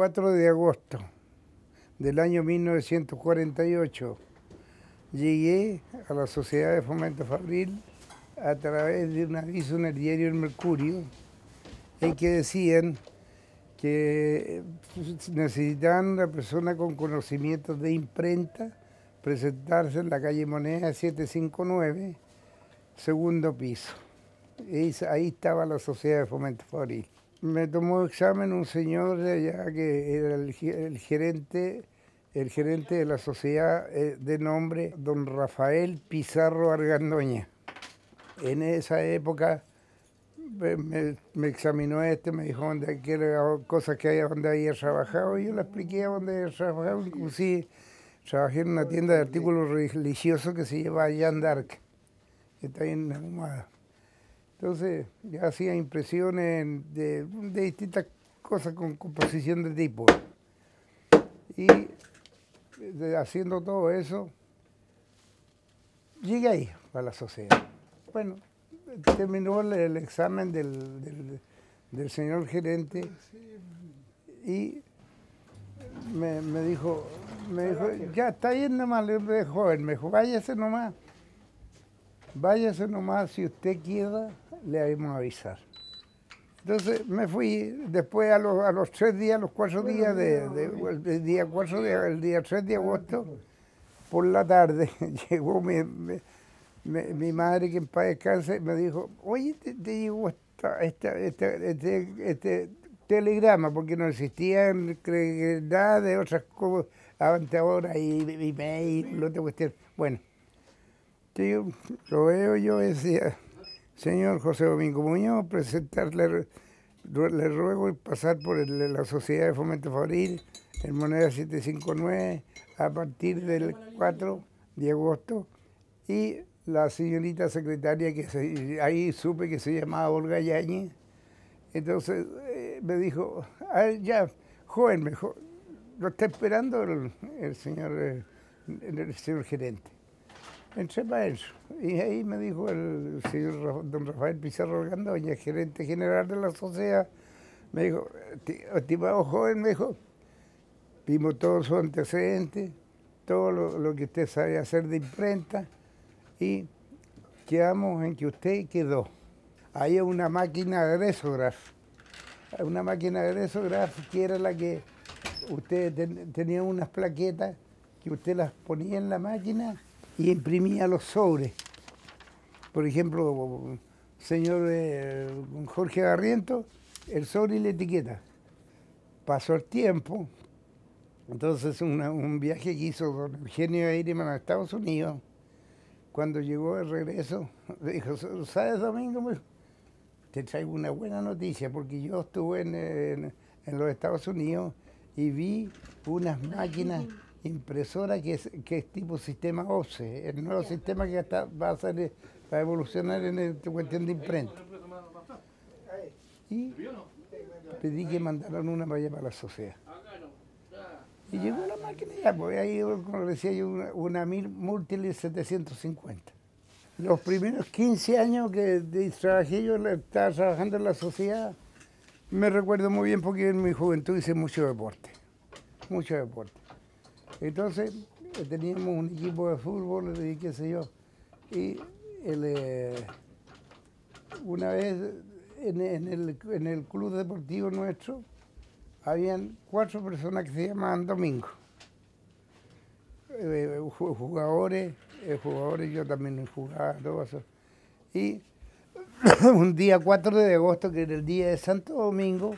El 4 de agosto del año 1948 llegué a la Sociedad de Fomento Fabril a través de un aviso en el diario El Mercurio en que decían que necesitaban una persona con conocimientos de imprenta presentarse en la calle Moneda 759, segundo piso. ahí estaba la Sociedad de Fomento Fabril me tomó examen un señor de allá que era el, gerente el gerente de la sociedad eh, de nombre don Rafael Pizarro Argandoña. En esa época me, examinó este, me dijo dónde, qué cosas que había donde había trabajado, yo le expliqué dónde había trabajado, inclusive trabajé en una tienda de artículos religiosos que se llama Jan Dark, que está ahí en la. Entonces, ya hacía impresiones de, distintas cosas con composición de tipo. Y haciendo todo eso, llegué ahí a la sociedad. Bueno, terminó el, examen del, señor gerente y me, dijo, me dijo, ya está nomás, le joven, me dijo, váyase nomás, váyase nomás si usted quiera le habíamos avisar. Entonces me fui, después a los, a los tres días, los cuatro días, de, el día cuatro de, el día 3 de agosto, por la tarde, llegó mi, mi, madre que en paz descanse, me dijo, oye, te, llegó esta, esta, este, este, telegrama, porque no existían nada de otras cosas, antes ahora, y, y mail, lo cuestión. Bueno, yo, lo veo yo decía Señor José Domingo Muñoz, presentarle, le ruego pasar por la Sociedad de Fomento Fabril en moneda 759 a partir del 4 de agosto y la señorita secretaria que ahí supe que se llamaba Olga Yañez, entonces eh, me dijo, ya, joven, mejor, lo está esperando el, señor, eh, el señor gerente para eso. Y ahí me dijo el señor don Rafael Pizarro Gandoña, gerente general de la sociedad, me dijo, estimado joven, me dijo, vimos todos sus antecedentes, todo lo, que usted sabe hacer de imprenta y quedamos en que usted quedó. Hay una máquina de agresograf, una máquina de agresograf que era la que usted tenía unas plaquetas que usted las ponía en la máquina y imprimía los sobres. Por ejemplo, señor eh, Jorge Garriento, el sobre y la etiqueta. Pasó el tiempo, entonces un viaje que hizo don Eugenio Eireman a Estados Unidos, cuando llegó de regreso, dijo, ¿sabes, Domingo? Te traigo una buena noticia, porque yo estuve en los Estados Unidos y vi unas máquinas impresora que es, que es tipo sistema OCE, el nuevo sistema que está, va a salir, va a evolucionar en esta cuestión de imprenta. Y pedí que mandaran una para allá para la sociedad. Y llegó la máquina ya, pues ahí, como decía yo, una, una Multilis 750. Los primeros 15 años que trabajé yo, estaba trabajando en la sociedad, me recuerdo muy bien porque en mi juventud hice mucho deporte, mucho deporte. Entonces eh, teníamos un equipo de fútbol y qué sé yo. Y eh, una vez en, el, club deportivo nuestro habían cuatro personas que se llamaban Domingo. Eh, jugadores, jugadores, yo también jugaba, todo eso. Y un día 4 de agosto, que era el día de Santo Domingo,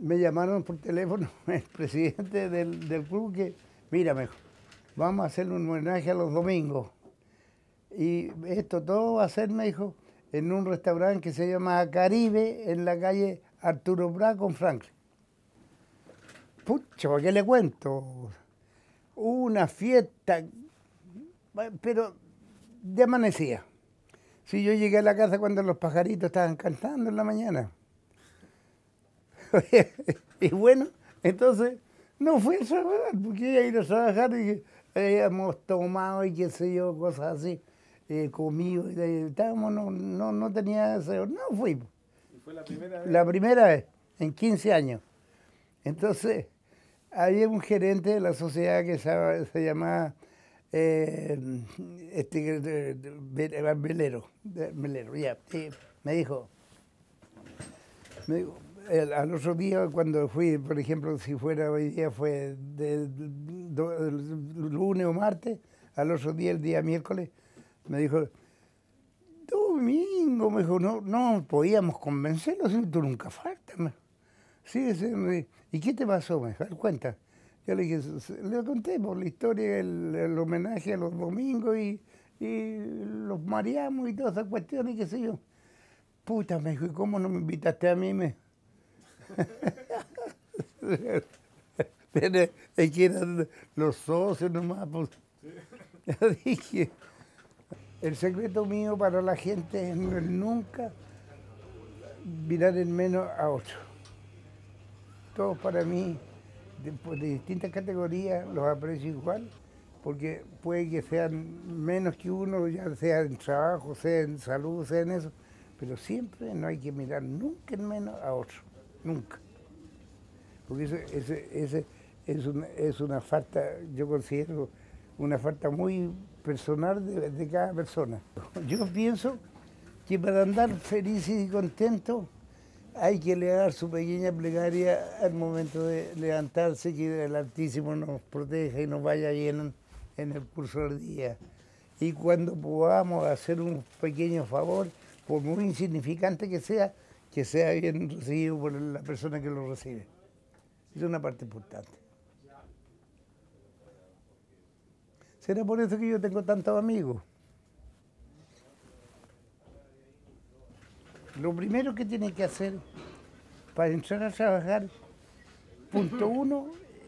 me llamaron por teléfono el presidente del, club que, mira, mejor, vamos a hacer un homenaje a los domingos. Y esto todo va a ser, me dijo, en un restaurante que se llama Caribe, en la calle Arturo Bra con Franklin. Pucho, ¿qué le cuento? Una fiesta, pero de amanecía. Si yo llegué a la casa cuando los pajaritos estaban cantando en la mañana. y bueno, entonces no fui a trabajar, porque iba a ir a trabajar y habíamos tomado y qué sé yo, cosas así, eh, comido, estábamos, no, no, no tenía deseo, no fui. ¿Y fue la primera vez? La primera vez, en 15 años. Entonces, había un gerente de la sociedad que se, se llamaba eh, este, Velero, Velero, ya, me dijo, me dijo al otro día cuando fui, por ejemplo, si fuera hoy día fue de, lunes o martes, al otro día, el día miércoles, me dijo, domingo, me dijo, no, no podíamos convencerlo, tú nunca faltas. Sí, sí, ¿y qué te pasó? Me dijo, cuenta. Yo le dije, le conté por la historia, el, homenaje a los domingos y, y los mareamos y todas esas cuestiones, qué sé yo. Puta, me dijo, ¿y cómo no me invitaste a mí? Pero es que eran los socios nomás. Pues. Yo dije, el secreto mío para la gente es nunca mirar en menos a otro. Todos para mí, pues, de, distintas categorías, los aprecio igual, porque puede que sean menos que uno, ya sea en trabajo, sea en salud, sea en eso, pero siempre no hay que mirar nunca en menos a otro nunca. Porque ese, es, una, es una falta, yo considero una falta muy personal de, cada persona. Yo pienso que para andar feliz y contento hay que leer su pequeña plegaria al momento de levantarse, que el Altísimo nos proteja y nos vaya bien en el curso del día. Y cuando podamos hacer un pequeño favor, por muy insignificante que sea, que sea bien recibido por la persona que lo recibe. Es una parte importante. ¿Será por eso que yo tengo tantos amigos? Lo primero que tiene que hacer para entrar a trabajar, punto uno,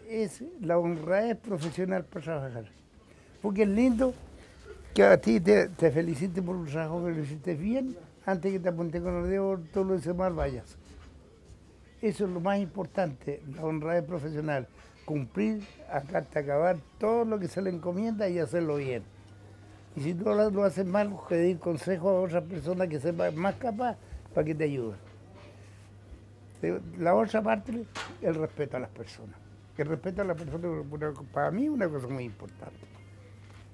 es la honradez profesional para trabajar. Porque es lindo que a ti te, te felicite por un trabajo que lo hiciste bien, antes que te apunte con el dedo, tú lo mal, vayas. Eso es lo más importante, la honradez profesional. Cumplir hasta acabar todo lo que se le encomienda y hacerlo bien. Y si tú lo haces mal, pedir consejo a otra persona que sepa más capaz para que te ayude. La otra parte, el respeto a las personas. El respeto a las personas, para mí, es una cosa muy importante.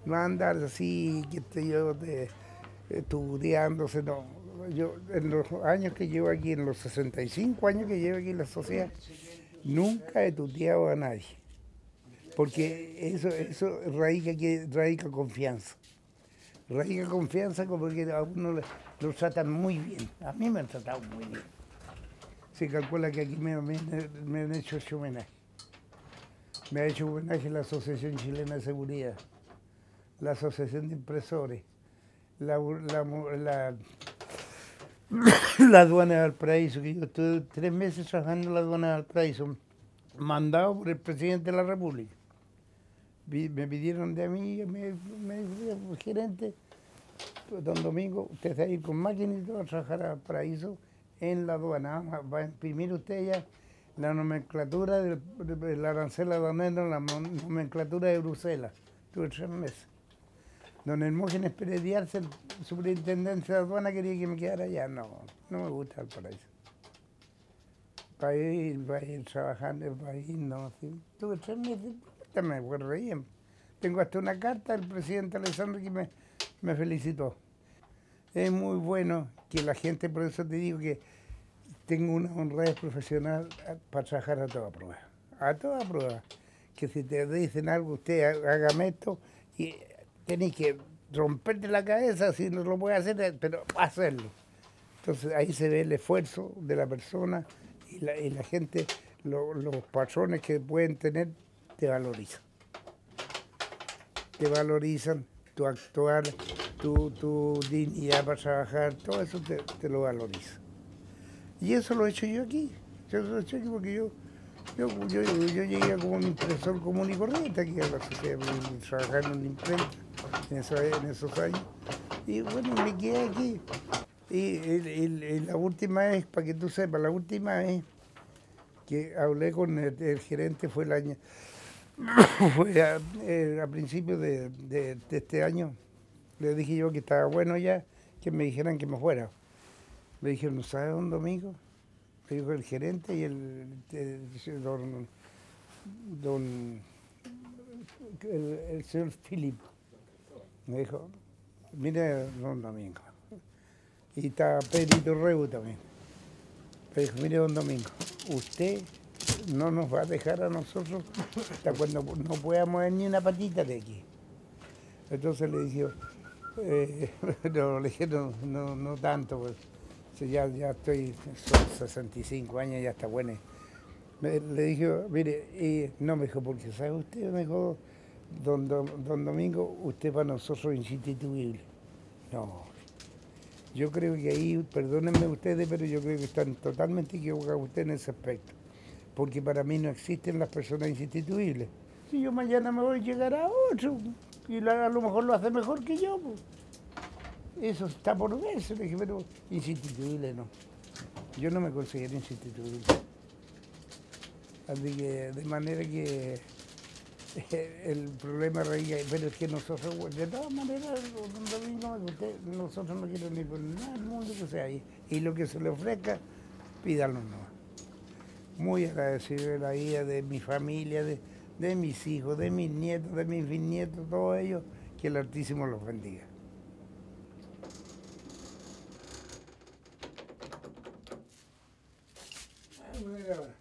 No andar así, que te yo, de, estudiándose, no yo en los años que llevo aquí, en los 65 años que llevo aquí en la sociedad, nunca he tuteado a nadie. Porque eso, eso radica, que, radica confianza. Radica confianza como que a uno lo, tratan muy bien. A mí me han tratado muy bien. Se calcula que aquí me, han hecho homenaje. Me ha hecho homenaje la Asociación Chilena de Seguridad, la Asociación de Impresores, la aduana de Valparaíso, que yo estuve tres meses trabajando en la aduana de Valparaíso, mandado por el presidente de la República. Me pidieron de mí, me, me gerente, pues, don Domingo, usted está ahí con todo a trabajar a Valparaíso en la aduana. Va a imprimir usted ya la nomenclatura del, arancel aduanero, la nomenclatura de Bruselas. Tuve tres meses. Don Hermógenes Pérez Díaz, el superintendencia de aduana, quería que me quedara allá. No, no me gusta el paraíso. Para ir, para ir trabajando, para ir, no. Tuve tres meses, me bien. Tengo hasta una carta del presidente Alessandro que me, me felicitó. Es muy bueno que la gente, por eso te digo que tengo una honradez profesional para trabajar a toda prueba. A toda prueba. Que si te dicen algo, usted hágame esto tenés que romperte la cabeza si no lo puedes hacer, pero hacerlo. Entonces ahí se ve el esfuerzo de la persona y la, gente, los patrones que pueden tener, te valorizan. Te valorizan tu actuar, tu, dignidad para trabajar, todo eso te, lo valoriza. Y eso lo he hecho yo aquí. Yo lo he hecho aquí porque yo, yo, llegué como un impresor común y corriente aquí a la sociedad, trabajar en una imprenta en, esos años. Y bueno, me quedé aquí. Y, la última vez, para que tú sepas, la última vez que hablé con el, gerente fue el año, fue a, eh, principios de, este año. Le dije yo que estaba bueno ya, que me dijeran que me fuera. Me dijeron, ¿no sabes un domingo? Me dijo el gerente y el, el don, don el, señor Philip. Me dijo, mire, don Domingo. Y está Pedrito Reu también. Me dijo, mire, don Domingo, usted no nos va a dejar a nosotros hasta cuando no podamos ver ni una patita de aquí. Entonces le dije, eh, no, le dije, no, no, tanto, pues ya, ya estoy, son 65 años, ya está bueno. le dije, mire, y no me dijo, porque sabe usted, me dijo, don, don, Domingo, usted para nosotros es insustituible. No, yo creo que ahí, perdónenme ustedes, pero yo creo que están totalmente equivocados ustedes en ese aspecto. Porque para mí no existen las personas insustituibles. Si yo mañana me voy a llegar a otro, y a lo mejor lo hace mejor que yo, pues. Eso está por verse, le dije, pero insustituible no. Yo no me considero insustituible. Así que, de manera que el problema reía, pero es que nosotros, de todas maneras, nosotros no queremos ni por nada del mundo que sea ahí. Y lo que se le ofrezca, pídanlo no. Muy agradecido de la vida de mi familia, de, de mis hijos, de mis nietos, de mis bisnietos, todos ellos, que el Altísimo los bendiga. Pero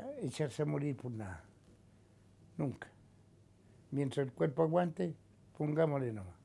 nunca echarse a morir por nada. Nunca. Mientras el cuerpo aguante, pongámosle nomás.